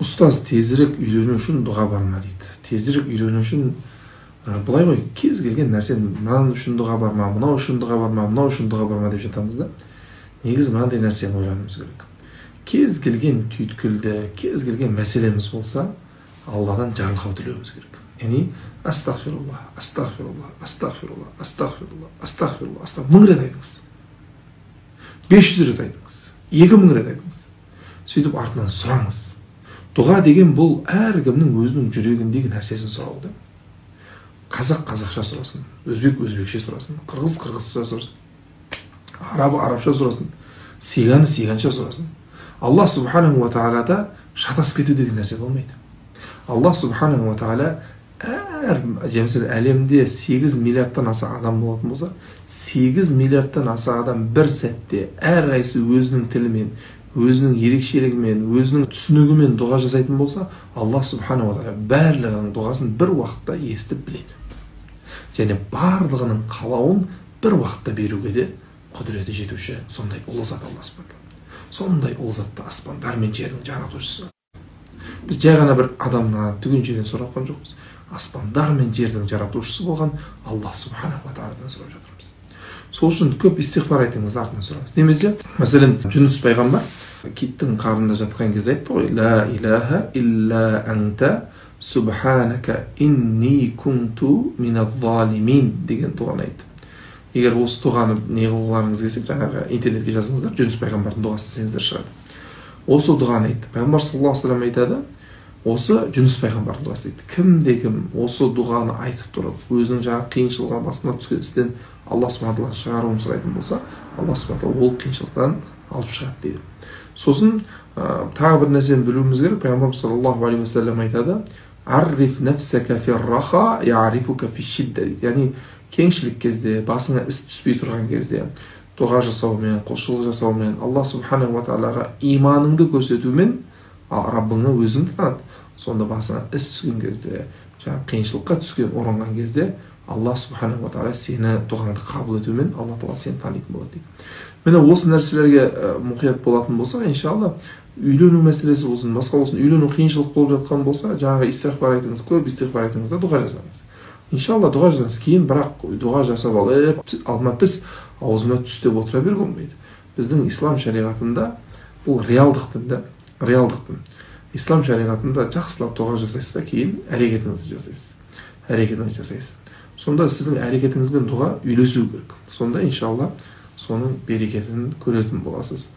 ұстаз тезірек үйлену үшін дұға барма дейді тезірек үйлену үшін былай ғой кез келген нәрсені мынау үшін дұға барма мынау үшін дұға барма мынау үшін дұға барма деп жатамыз да негізі мынандай нәрсені ойлануымыз керек кез келген түйткілді кез келген мәселеміз болса алладан жарылқау тілеуіміз керек яғни астағфирулла астағфирулла астағфирулла астағфирулла астағфирулла астағ мың рет айтыңыз бес жүз рет айтыңыз екі мың рет айтыңыз сөйтіп артынан сұраңыз дұға деген бұл әркімнің өзінің жүрегіндегі нәрсесін сұрау да қазақ қазақша сұрасын өзбек өзбекше сұрасын қырғыз қырғызша сұрасын араб арабша сұрасын сиганы сиганша сұрасын алла субханаху ва тағалада шатасып кету деген нәрсе болмайды. Алла субханаху ва тағала әр әлемде 8 миллиардтан аса адам болатын болса 8 миллиардтан аса адам бір сәтте әрқайсысы өзінің тілімен өзінің ерекшелігімен өзінің түсінігімен дұға жасайтын болса алла субханала тағала барлығының дұғасын бір уақытта естіп біледі. Және барлығының қалауын бір уақытта беруге де құдіреті жетуші сондай ұлы зат алла сондай ұлы затты аспандар мен жердің жаратушысы. Біз жай ғана бір адамнан түгеншеден сұрап жатқан жоқпыз. Аспандар мен жердің жаратушысы болған алла субханала тағаладан сұрап жатырмыз. Сол үшін көп истиғфар айтыңыз артынан сұраңыз. Немесе мәселен жүніс пайғамбар киттің қарнында жатқан кезде айтты ғой ла илаха илля анта субханака инни кунту деген дұғаны айтты. Егер осы дұғаны не қылғыларыңыз келсе жаңағы интернетке жазыңыздар жүніс пайғамбардың дұғасы десеңіздер шығады. Осы дұғаны айтты. Пайғамбар саллаллаху вассалам айтады осы жүніс пайғамбардың дұғасы дейді. Кімде кім осы дұғаны айтып тұрып өзінің жаңағы қиыншылығы басына түскен істен алла субхан шығаруын сұрайтын болса алла субхан ол қиыншылықтан алып шығады дейді. Сосын ә, тағы бір нәрсені білуіміз керек. Пайғамбарымыз саллаллаху алейхи уассалам айтады арриф яғни кеңшілік кезде басыңа іс түспей тұрған кезде дұға жасаумен құлшылық жасаумен алла субханала тағалаға иманыңды көрсетумен раббыңа өзіңді танып сонда басыңа іс түскен кезде жаңағы қиыншылыққа түскен ұрынған кезде алла субханала тағала сені дұғаңды қабыл етумен алла тағала сені танитын болады дейді. Міне осы нәрселерге мұқият болатын болсақ иншалла үйлену мәселесі болсын басқа болсын үйлену қиыншылық болып жатқан болса жаңағы истиғфар айтыңыз көп истиғфар айтыңыз да дұға жасаңыз иншалла дұға жасаңыз кейін бірақ дұға жасап алып алма піс аузыма түс деп отыра беруге болмайды. Біздің ислам шариғатында бұл реалдық дін да реалдық дін ислам шариғатында жақсылап дұға жасайсыз да кейін әрекетіңізді жасайсыз әрекетіңізді жасайсыз сонда сіздің әрекетіңіз бен дұға үйлесу керек сонда иншалла соның берекетін көретін боласыз